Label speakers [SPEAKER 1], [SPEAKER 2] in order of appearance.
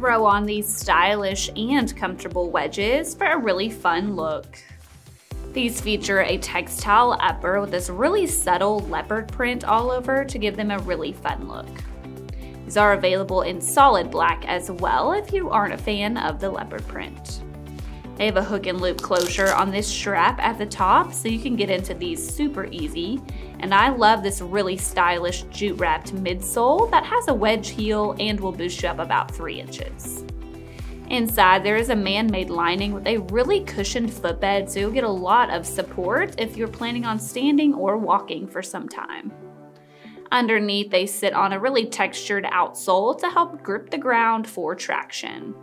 [SPEAKER 1] throw on these stylish and comfortable wedges for a really fun look. These feature a textile upper with this really subtle leopard print all over to give them a really fun look. These are available in solid black as well if you aren't a fan of the leopard print. They have a hook and loop closure on this strap at the top so you can get into these super easy. And I love this really stylish jute wrapped midsole that has a wedge heel and will boost you up about 3 inches. Inside, there is a man-made lining with a really cushioned footbed, so you'll get a lot of support if you're planning on standing or walking for some time. Underneath, they sit on a really textured outsole to help grip the ground for traction.